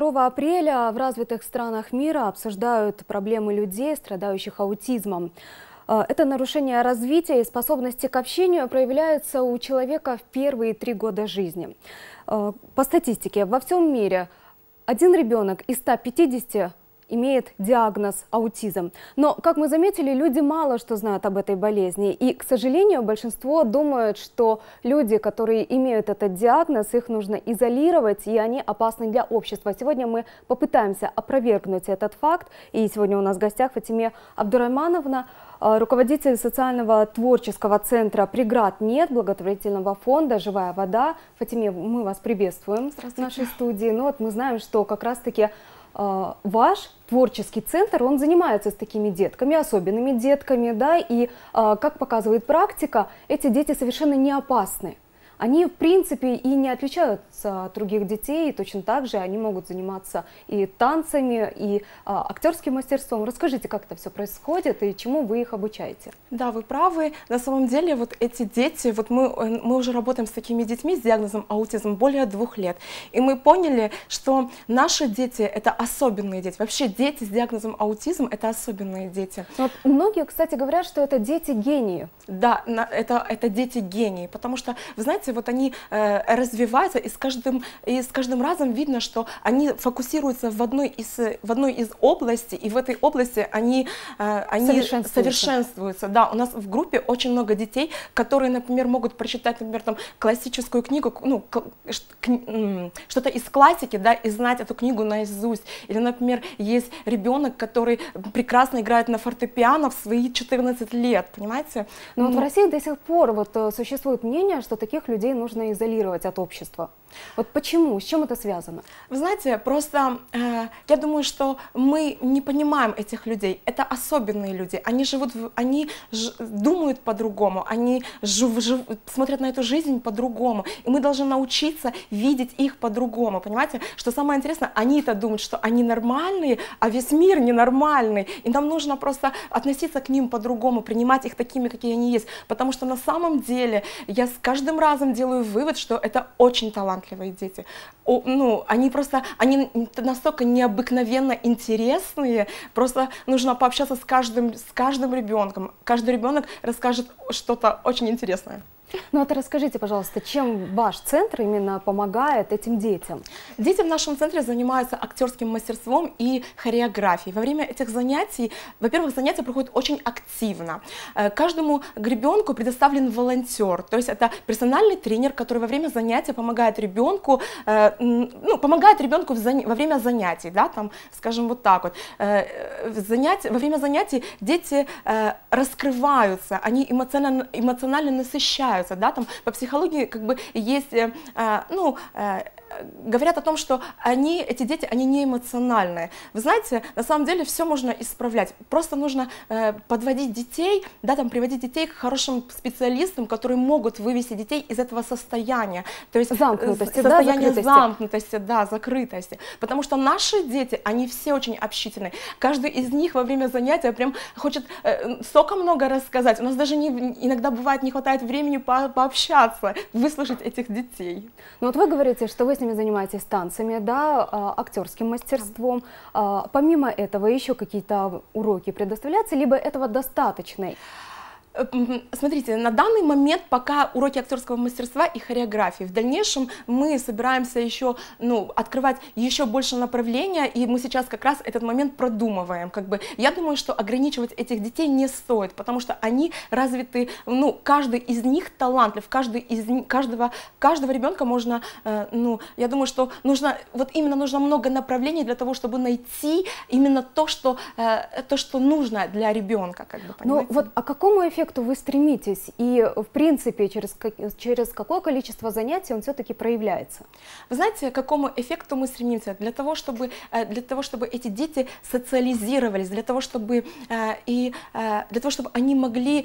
2 апреля в развитых странах мира обсуждают проблемы людей, страдающих аутизмом. Э, это нарушение развития и способности к общению проявляется у человека в первые три года жизни. Э, по статистике, во всем мире один ребенок из 150 имеет диагноз аутизм. Но, как мы заметили, люди мало что знают об этой болезни. И, к сожалению, большинство думают, что люди, которые имеют этот диагноз, их нужно изолировать, и они опасны для общества. Сегодня мы попытаемся опровергнуть этот факт. И сегодня у нас в гостях Фатиме Абдураймановна, э, руководитель социального творческого центра «Преград нет» благотворительного фонда «Живая вода». Фатиме, мы вас приветствуем в нашей студии. Ну вот мы знаем, что как раз-таки ваш творческий центр, он занимается с такими детками, особенными детками, да, и, а, как показывает практика, эти дети совершенно не опасны они в принципе и не отличаются от других детей, и точно так же они могут заниматься и танцами, и а, актерским мастерством. Расскажите, как это все происходит и чему вы их обучаете? Да, вы правы. На самом деле вот эти дети, вот мы, э, мы уже работаем с такими детьми с диагнозом аутизм более двух лет, и мы поняли, что наши дети это особенные дети. Вообще дети с диагнозом аутизм это особенные дети. Вот многие, кстати, говорят, что это дети гении. Да, это, это дети гении, потому что, вы знаете, вот они э, развиваются, и с, каждым, и с каждым разом видно, что они фокусируются в одной из, в одной из областей, и в этой области они, э, они совершенствуются. совершенствуются. Да, у нас в группе очень много детей, которые, например, могут прочитать, например, там, классическую книгу, ну, что-то из классики, да, и знать эту книгу наизусть. Или, например, есть ребенок, который прекрасно играет на фортепиано в свои 14 лет, понимаете? Но ну, вот в России до сих пор вот э, существует мнение, что таких людей людей нужно изолировать от общества. Вот почему? С чем это связано? Вы знаете, просто э, я думаю, что мы не понимаем этих людей. Это особенные люди. Они живут, в, они ж, думают по-другому, они жив, жив, смотрят на эту жизнь по-другому. И мы должны научиться видеть их по-другому. Понимаете? Что самое интересное, они-то думают, что они нормальные, а весь мир ненормальный. И нам нужно просто относиться к ним по-другому, принимать их такими, какие они есть. Потому что на самом деле я с каждым разом делаю вывод, что это очень талантливо талантливые дети. О, ну, они просто, они настолько необыкновенно интересные, просто нужно пообщаться с каждым, с каждым ребенком. Каждый ребенок расскажет что-то очень интересное. Ну вот расскажите, пожалуйста, чем ваш центр именно помогает этим детям? Дети в нашем центре занимаются актерским мастерством и хореографией. Во время этих занятий, во-первых, занятия проходят очень активно. Э, каждому ребенку предоставлен волонтер, то есть это персональный тренер, который во время занятия помогает ребенку, э, ну, помогает ребенку во время занятий, да, там, скажем, вот так вот. Э, занятия, во время занятий дети раскрываются, они эмоционально, эмоционально насыщаются развиваются, да, там по психологии как бы есть, э, э, ну, э, говорят о том, что они, эти дети, они не эмоциональные. Вы знаете, на самом деле все можно исправлять. Просто нужно э, подводить детей, да, там, приводить детей к хорошим специалистам, которые могут вывести детей из этого состояния. То есть замкнутости, состояние да, замкнутости, да, закрытости. Потому что наши дети, они все очень общительные. Каждый из них во время занятия прям хочет э, столько много рассказать. У нас даже не, иногда бывает не хватает времени по, пообщаться, выслушать этих детей. Ну вот вы говорите, что вы с ними занимаетесь танцами, да, а, актерским мастерством. А, помимо этого еще какие-то уроки предоставляются, либо этого достаточно? Э, смотрите, на данный момент пока уроки актерского мастерства и хореографии. В дальнейшем мы собираемся еще ну, открывать еще больше направления, и мы сейчас как раз этот момент продумываем. Как бы. Я думаю, что ограничивать этих детей не стоит, потому что они развиты, ну, каждый из них талантлив, каждый из, каждого, каждого ребенка можно, э, ну, я думаю, что нужно, вот именно нужно много направлений для того, чтобы найти именно то, что, э, то, что нужно для ребенка. Как бы, ну, вот, а какому эффекту эффекту вы стремитесь? И, в принципе, через, через какое количество занятий он все-таки проявляется? Вы знаете, к какому эффекту мы стремимся? Для того, чтобы, э, для того, чтобы эти дети социализировались, для того, чтобы, э, и, э, для того, чтобы они могли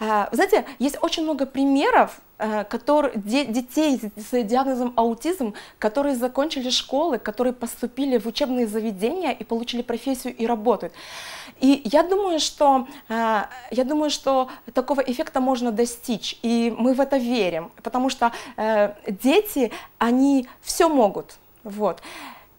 вы знаете, есть очень много примеров которые, детей с диагнозом аутизм, которые закончили школы, которые поступили в учебные заведения и получили профессию и работают. И я думаю, что, я думаю, что такого эффекта можно достичь, и мы в это верим, потому что дети, они все могут. Вот.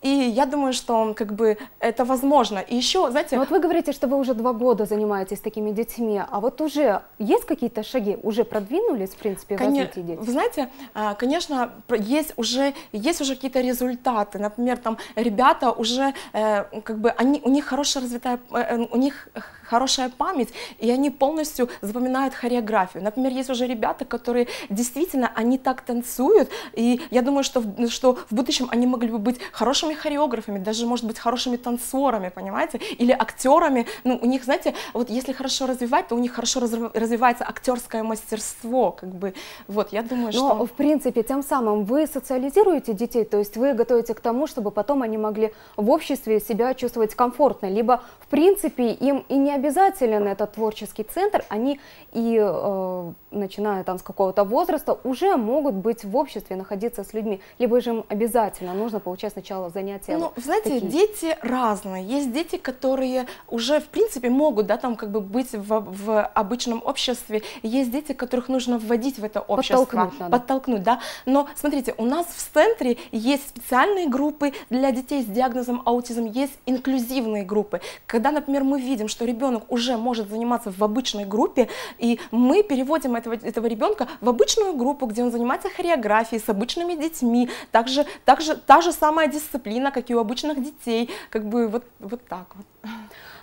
И я думаю, что как бы это возможно. И еще, знаете... Но вот вы говорите, что вы уже два года занимаетесь такими детьми, а вот уже есть какие-то шаги, уже продвинулись, в принципе, в Конечно, развитии детей? Вы знаете, а, конечно, есть уже, есть уже какие-то результаты. Например, там ребята уже, э, как бы, они, у них хорошая развитая, э, э, у них хорошая память, и они полностью запоминают хореографию. Например, есть уже ребята, которые действительно, они так танцуют, и я думаю, что, в- что в будущем они могли бы быть хорошими хореографами, даже, может быть, хорошими танцорами, понимаете, или актерами. Ну, у них, знаете, вот если хорошо развивать, то у них хорошо развивается актерское мастерство, как бы, вот, я думаю, Но, что... в принципе, тем самым вы социализируете детей, то есть вы готовите к тому, чтобы потом они могли в обществе себя чувствовать комфортно, либо, в принципе, им и не обязателен этот творческий центр, они и, э, начиная там с какого-то возраста, уже могут быть в обществе, находиться с людьми, либо же им обязательно нужно получать сначала занятия. Ну, знаете, такие? дети разные. Есть дети, которые уже, в принципе, могут, да, там, как бы быть в, в обычном обществе. Есть дети, которых нужно вводить в это общество. Подтолкнуть надо. Подтолкнуть, да. Но, смотрите, у нас в центре есть специальные группы для детей с диагнозом аутизм, есть инклюзивные группы. Когда, например, мы видим, что ребенок уже может заниматься в обычной группе, и мы переводим этого, этого ребенка в обычную группу, где он занимается хореографией с обычными детьми, также, также та же самая дисциплина, как и у обычных детей, как бы вот, вот так вот.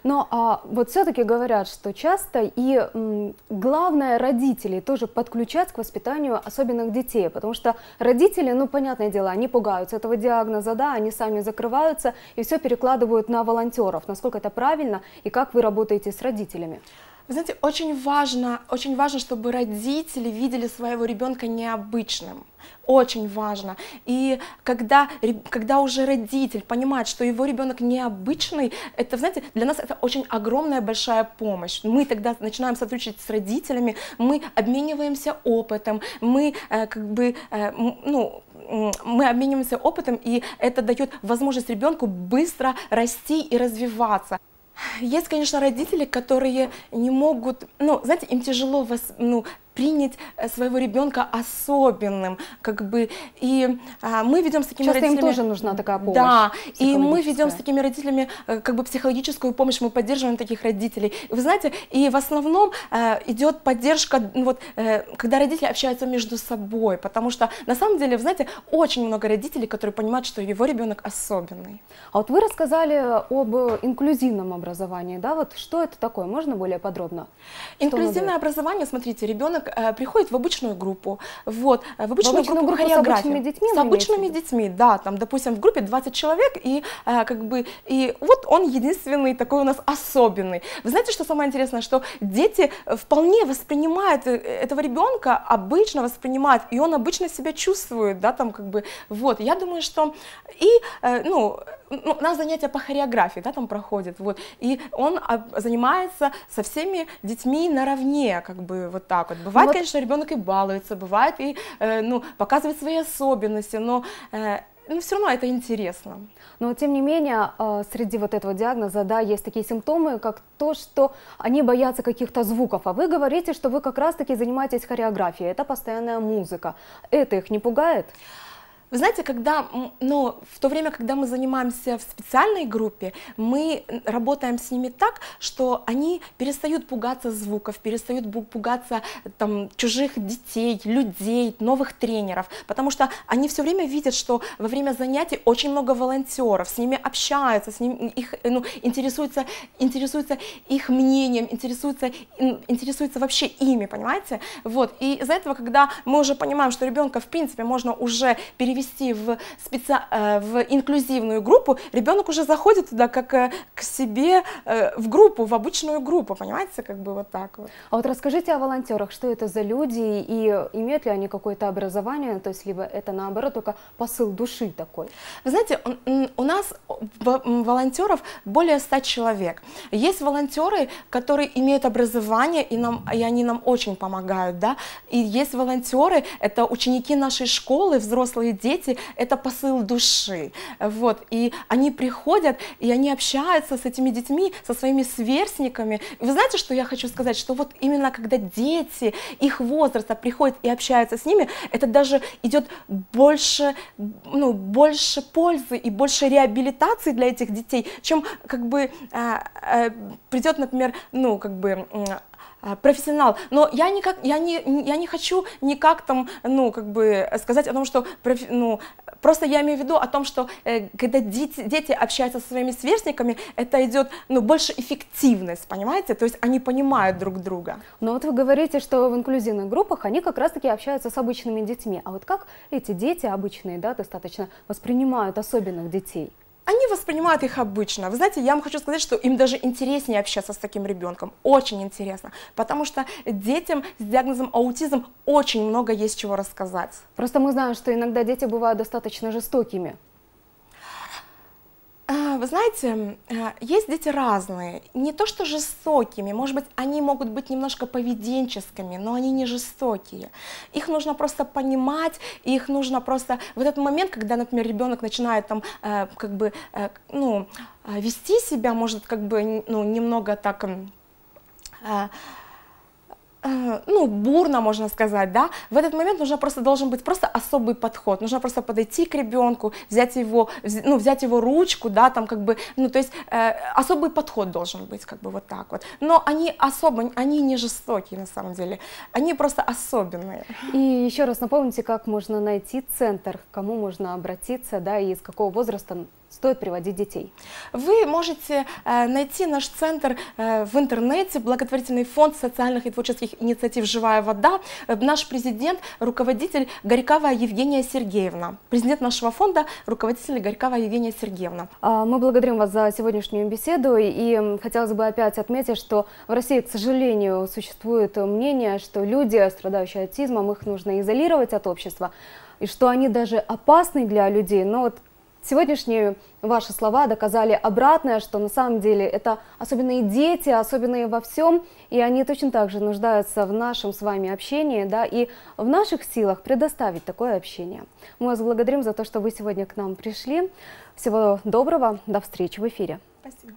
Но а, вот все-таки говорят, что часто и м, главное родителей тоже подключать к воспитанию особенных детей, потому что родители, ну понятное дело, они пугаются этого диагноза, да, они сами закрываются и все перекладывают на волонтеров. Насколько это правильно и как вы работаете с родителями? Вы знаете, очень важно, очень важно, чтобы родители видели своего ребенка необычным. Очень важно. И когда, когда уже родитель понимает, что его ребенок необычный, это, знаете, для нас это очень огромная большая помощь. Мы тогда начинаем сотрудничать с родителями, мы обмениваемся опытом, мы э, как бы, э, ну, мы обмениваемся опытом, и это дает возможность ребенку быстро расти и развиваться. Есть, конечно, родители, которые не могут, ну, знаете, им тяжело вас, ну, принять э, своего ребенка особенным, как бы, и а, мы ведем с такими Часто им родителями... тоже нужна такая помощь Да, и мы ведем с такими родителями э, как бы психологическую помощь, мы поддерживаем таких родителей. Вы знаете, и в основном э, идет поддержка, ну, вот, э, когда родители общаются между собой, потому что на самом деле, вы знаете, очень много родителей, которые понимают, что его ребенок особенный. А вот вы рассказали об инклюзивном образовании, да, вот что это такое, можно более подробно? Инклюзивное образование, смотрите, ребенок э, приходит в обычную группу, вот, э, в обычную, обычную группу с хореографии. обычными детьми С в обычными детьми, да, там, допустим, в группе 20 человек, и э, как бы, и вот он единственный такой у нас особенный. Вы знаете, что самое интересное, что дети вполне воспринимают этого ребенка, обычно воспринимают, и он обычно себя чувствует, да, там, как бы, вот, я думаю, что, и, ну, ну, у нас занятия по хореографии, да, там проходят, вот, и он а, занимается со всеми детьми наравне, как бы вот так вот. Бывает, вот- конечно, ребенок и балуется, бывает и, э, ну, показывает свои особенности, но, э, ну, все равно это интересно. Но тем не менее, э, среди вот этого диагноза, да, есть такие симптомы, как то, что они боятся каких-то звуков. А вы говорите, что вы как раз-таки занимаетесь хореографией, это постоянная музыка. Это их не пугает? Вы знаете, когда, м, ну, в то время, когда мы занимаемся в специальной группе, мы работаем с ними так, что они перестают пугаться звуков, перестают пугаться там чужих детей, людей, новых тренеров, потому что они все время видят, что во время занятий очень много волонтеров, с ними общаются, с ними их, ну, интересуются, интересуются их мнением, интересуются, ин- интересуются вообще ими, понимаете? Вот, и из-за этого, когда мы уже понимаем, что ребенка, в принципе, можно уже перевести в, специ... э, в инклюзивную группу, ребенок уже заходит туда как э, к себе э, в группу, в обычную группу, понимаете, как бы вот так вот. А вот расскажите о волонтерах, что это за люди и имеют ли они какое-то образование, то есть либо это наоборот только посыл души такой? Вы знаете, у нас волонтеров более 100 человек. Есть волонтеры, которые имеют образование, и, нам, и они нам очень помогают, да. И есть волонтеры, это ученики нашей школы, взрослые дети, дети — это посыл души, вот, и они приходят, и они общаются с этими детьми, со своими сверстниками. И вы знаете, что я хочу сказать, что вот именно когда дети их возраста приходят и общаются с ними, это даже идет больше, ну, больше пользы и больше реабилитации для этих детей, чем как бы а, а, придет, например, ну, как бы профессионал, но я никак, я не, я не хочу никак там, ну, как бы сказать о том, что, ну, просто я имею в виду о том, что э, когда дети, дети общаются со своими сверстниками, это идет, ну, больше эффективность, понимаете, то есть они понимают друг друга. Но вот вы говорите, что в инклюзивных группах они как раз-таки общаются с обычными детьми, а вот как эти дети обычные, да, достаточно воспринимают особенных детей? Они воспринимают их обычно. Вы знаете, я вам хочу сказать, что им даже интереснее общаться с таким ребенком. Очень интересно. Потому что детям с диагнозом аутизм очень много есть чего рассказать. Просто мы знаем, что иногда дети бывают достаточно жестокими. А, вы знаете, э, есть дети разные, не то что жестокими, может быть, они могут быть немножко поведенческими, но они не жестокие. Их нужно просто понимать, их нужно просто... В этот момент, когда, например, ребенок начинает там э, как бы, ну, вести себя, может как бы, ну, немного так ну, бурно, можно сказать, да, в этот момент нужно просто, должен быть просто особый подход, нужно просто подойти к ребенку, взять его, ну, взять его ручку, да, там как бы, ну, то есть э, особый подход должен быть, как бы вот так вот. Но они особо, они не жестокие на самом деле, они просто особенные. И еще раз напомните, как можно найти центр, к кому можно обратиться, да, и с какого возраста стоит приводить детей? Вы можете э, найти наш центр э, в интернете, благотворительный фонд социальных и творческих инициатив «Живая вода». Э, наш президент, руководитель Горькова Евгения Сергеевна. Президент нашего фонда, руководитель Горькова Евгения Сергеевна. А, мы благодарим вас за сегодняшнюю беседу и хотелось бы опять отметить, что в России, к сожалению, существует мнение, что люди, страдающие аутизмом, их нужно изолировать от общества, и что они даже опасны для людей. Но вот Сегодняшние ваши слова доказали обратное, что на самом деле это особенные дети, особенные во всем, и они точно так же нуждаются в нашем с вами общении, да, и в наших силах предоставить такое общение. Мы вас благодарим за то, что вы сегодня к нам пришли. Всего доброго, до встречи в эфире. Спасибо.